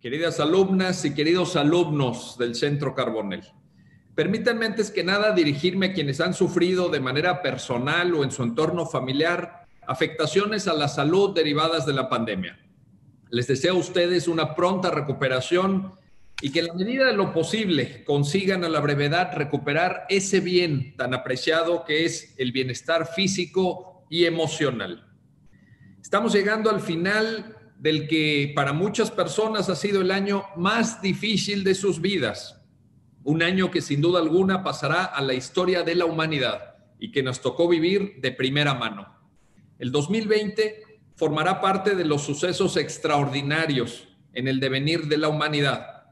queridas alumnas y queridos alumnos del Centro Carbonel. Permítanme antes que nada dirigirme a quienes han sufrido de manera personal o en su entorno familiar afectaciones a la salud derivadas de la pandemia. Les deseo a ustedes una pronta recuperación y que en la medida de lo posible consigan a la brevedad recuperar ese bien tan apreciado que es el bienestar físico y emocional. Estamos llegando al final del que para muchas personas ha sido el año más difícil de sus vidas. Un año que sin duda alguna pasará a la historia de la humanidad y que nos tocó vivir de primera mano. El 2020 formará parte de los sucesos extraordinarios en el devenir de la humanidad,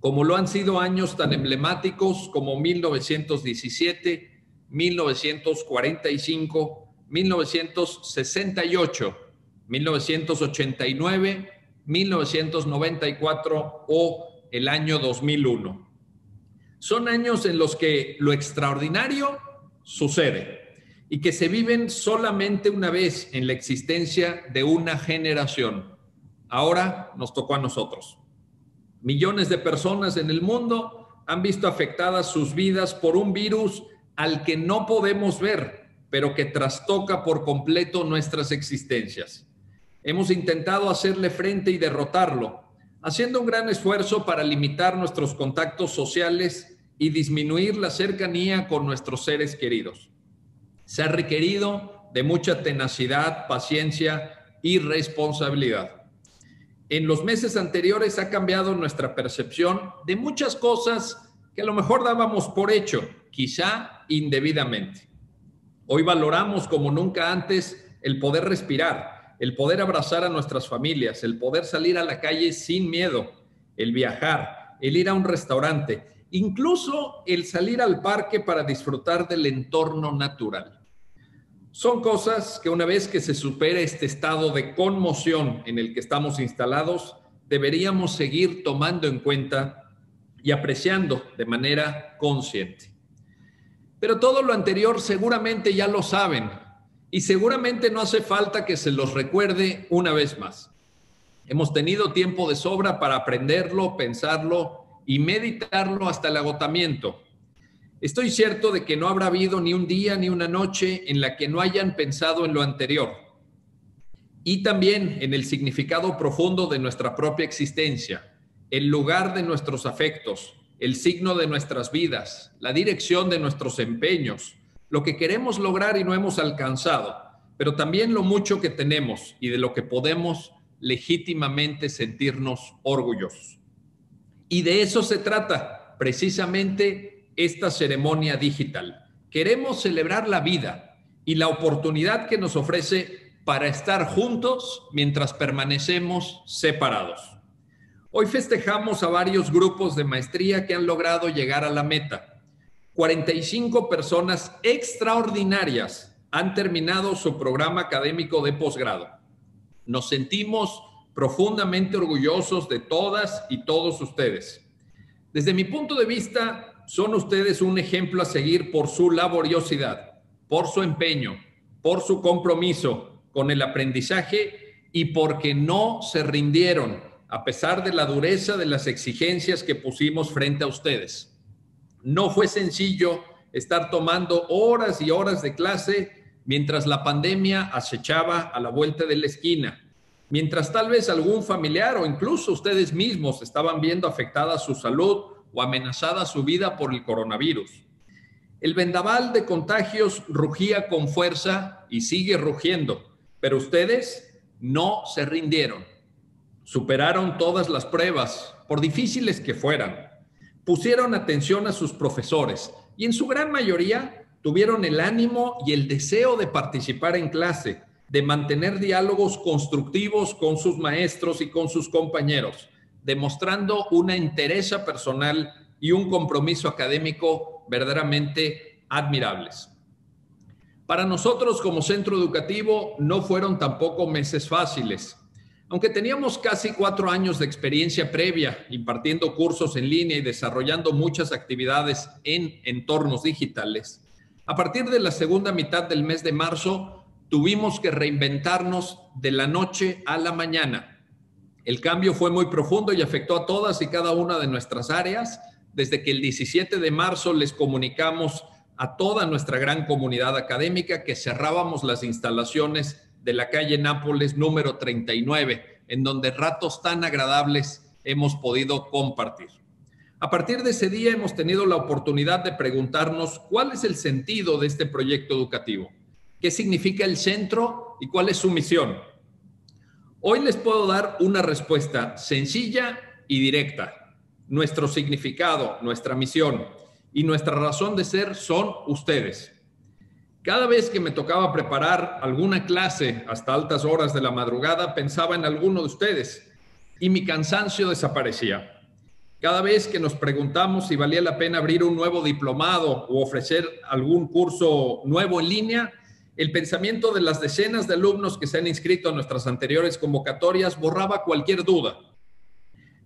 como lo han sido años tan emblemáticos como 1917, 1945, 1968 1989, 1994 o el año 2001. Son años en los que lo extraordinario sucede y que se viven solamente una vez en la existencia de una generación. Ahora nos tocó a nosotros. Millones de personas en el mundo han visto afectadas sus vidas por un virus al que no podemos ver, pero que trastoca por completo nuestras existencias. Hemos intentado hacerle frente y derrotarlo, haciendo un gran esfuerzo para limitar nuestros contactos sociales y disminuir la cercanía con nuestros seres queridos. Se ha requerido de mucha tenacidad, paciencia y responsabilidad. En los meses anteriores ha cambiado nuestra percepción de muchas cosas que a lo mejor dábamos por hecho, quizá indebidamente. Hoy valoramos como nunca antes el poder respirar, el poder abrazar a nuestras familias, el poder salir a la calle sin miedo, el viajar, el ir a un restaurante, incluso el salir al parque para disfrutar del entorno natural. Son cosas que una vez que se supere este estado de conmoción en el que estamos instalados, deberíamos seguir tomando en cuenta y apreciando de manera consciente. Pero todo lo anterior seguramente ya lo saben, y seguramente no hace falta que se los recuerde una vez más. Hemos tenido tiempo de sobra para aprenderlo, pensarlo y meditarlo hasta el agotamiento. Estoy cierto de que no habrá habido ni un día ni una noche en la que no hayan pensado en lo anterior y también en el significado profundo de nuestra propia existencia, el lugar de nuestros afectos, el signo de nuestras vidas, la dirección de nuestros empeños, lo que queremos lograr y no hemos alcanzado, pero también lo mucho que tenemos y de lo que podemos legítimamente sentirnos orgullosos. Y de eso se trata precisamente esta ceremonia digital. Queremos celebrar la vida y la oportunidad que nos ofrece para estar juntos mientras permanecemos separados. Hoy festejamos a varios grupos de maestría que han logrado llegar a la meta 45 personas extraordinarias han terminado su programa académico de posgrado. Nos sentimos profundamente orgullosos de todas y todos ustedes. Desde mi punto de vista, son ustedes un ejemplo a seguir por su laboriosidad, por su empeño, por su compromiso con el aprendizaje y porque no se rindieron a pesar de la dureza de las exigencias que pusimos frente a ustedes. No fue sencillo estar tomando horas y horas de clase mientras la pandemia acechaba a la vuelta de la esquina, mientras tal vez algún familiar o incluso ustedes mismos estaban viendo afectada su salud o amenazada su vida por el coronavirus. El vendaval de contagios rugía con fuerza y sigue rugiendo, pero ustedes no se rindieron. Superaron todas las pruebas, por difíciles que fueran pusieron atención a sus profesores y en su gran mayoría tuvieron el ánimo y el deseo de participar en clase, de mantener diálogos constructivos con sus maestros y con sus compañeros, demostrando una entereza personal y un compromiso académico verdaderamente admirables. Para nosotros como centro educativo no fueron tampoco meses fáciles. Aunque teníamos casi cuatro años de experiencia previa impartiendo cursos en línea y desarrollando muchas actividades en entornos digitales, a partir de la segunda mitad del mes de marzo tuvimos que reinventarnos de la noche a la mañana. El cambio fue muy profundo y afectó a todas y cada una de nuestras áreas. Desde que el 17 de marzo les comunicamos a toda nuestra gran comunidad académica que cerrábamos las instalaciones de la calle Nápoles número 39, en donde ratos tan agradables hemos podido compartir. A partir de ese día hemos tenido la oportunidad de preguntarnos cuál es el sentido de este proyecto educativo, qué significa el centro y cuál es su misión. Hoy les puedo dar una respuesta sencilla y directa. Nuestro significado, nuestra misión y nuestra razón de ser son ustedes. Cada vez que me tocaba preparar alguna clase hasta altas horas de la madrugada, pensaba en alguno de ustedes y mi cansancio desaparecía. Cada vez que nos preguntamos si valía la pena abrir un nuevo diplomado o ofrecer algún curso nuevo en línea, el pensamiento de las decenas de alumnos que se han inscrito a nuestras anteriores convocatorias borraba cualquier duda.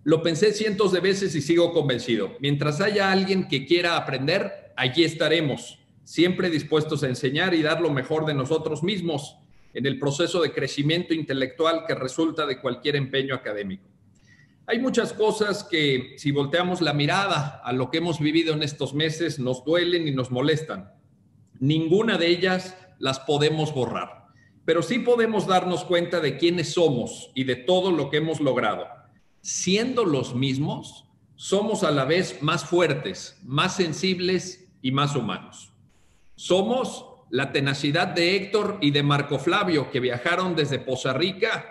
Lo pensé cientos de veces y sigo convencido. Mientras haya alguien que quiera aprender, allí estaremos, siempre dispuestos a enseñar y dar lo mejor de nosotros mismos en el proceso de crecimiento intelectual que resulta de cualquier empeño académico. Hay muchas cosas que si volteamos la mirada a lo que hemos vivido en estos meses nos duelen y nos molestan. Ninguna de ellas las podemos borrar, pero sí podemos darnos cuenta de quiénes somos y de todo lo que hemos logrado. Siendo los mismos, somos a la vez más fuertes, más sensibles y más humanos. Somos la tenacidad de Héctor y de Marco Flavio, que viajaron desde Poza Rica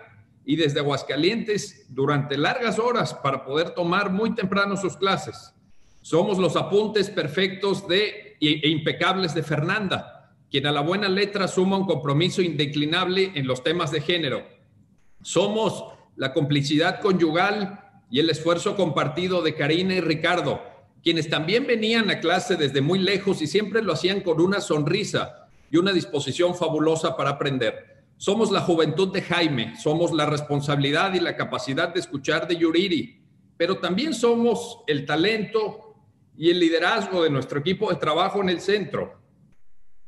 y desde Aguascalientes durante largas horas para poder tomar muy temprano sus clases. Somos los apuntes perfectos e impecables de Fernanda, quien a la buena letra suma un compromiso indeclinable en los temas de género. Somos la complicidad conyugal y el esfuerzo compartido de Karina y Ricardo, quienes también venían a clase desde muy lejos y siempre lo hacían con una sonrisa y una disposición fabulosa para aprender. Somos la juventud de Jaime, somos la responsabilidad y la capacidad de escuchar de Yuriri, pero también somos el talento y el liderazgo de nuestro equipo de trabajo en el centro.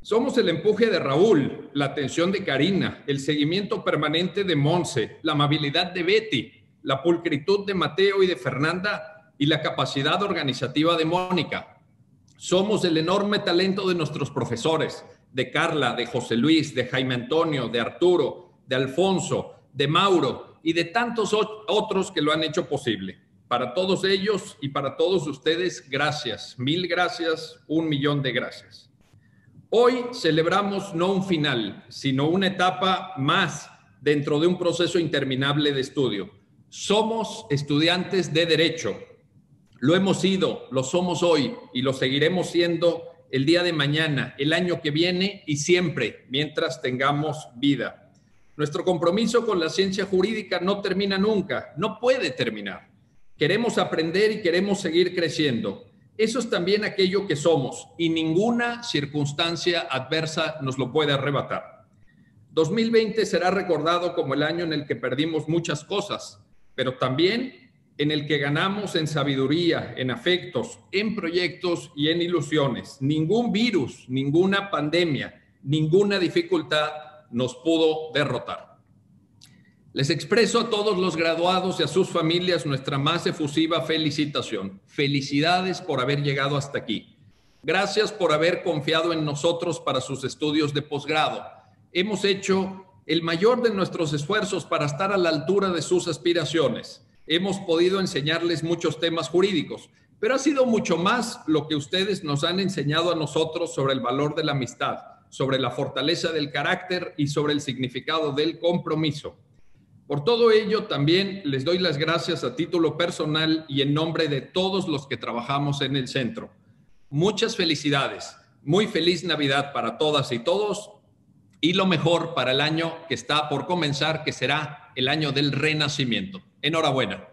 Somos el empuje de Raúl, la atención de Karina, el seguimiento permanente de Monse, la amabilidad de Betty, la pulcritud de Mateo y de Fernanda y la capacidad organizativa de Mónica. Somos el enorme talento de nuestros profesores, de Carla, de José Luis, de Jaime Antonio, de Arturo, de Alfonso, de Mauro y de tantos otros que lo han hecho posible. Para todos ellos y para todos ustedes, gracias, mil gracias, un millón de gracias. Hoy celebramos no un final, sino una etapa más dentro de un proceso interminable de estudio. Somos estudiantes de derecho. Lo hemos sido, lo somos hoy y lo seguiremos siendo el día de mañana, el año que viene y siempre mientras tengamos vida. Nuestro compromiso con la ciencia jurídica no termina nunca, no puede terminar. Queremos aprender y queremos seguir creciendo. Eso es también aquello que somos y ninguna circunstancia adversa nos lo puede arrebatar. 2020 será recordado como el año en el que perdimos muchas cosas, pero también en el que ganamos en sabiduría, en afectos, en proyectos y en ilusiones. Ningún virus, ninguna pandemia, ninguna dificultad nos pudo derrotar. Les expreso a todos los graduados y a sus familias nuestra más efusiva felicitación. Felicidades por haber llegado hasta aquí. Gracias por haber confiado en nosotros para sus estudios de posgrado. Hemos hecho el mayor de nuestros esfuerzos para estar a la altura de sus aspiraciones hemos podido enseñarles muchos temas jurídicos, pero ha sido mucho más lo que ustedes nos han enseñado a nosotros sobre el valor de la amistad, sobre la fortaleza del carácter y sobre el significado del compromiso. Por todo ello, también les doy las gracias a título personal y en nombre de todos los que trabajamos en el centro. Muchas felicidades, muy feliz Navidad para todas y todos y lo mejor para el año que está por comenzar, que será el año del renacimiento. Enhorabuena.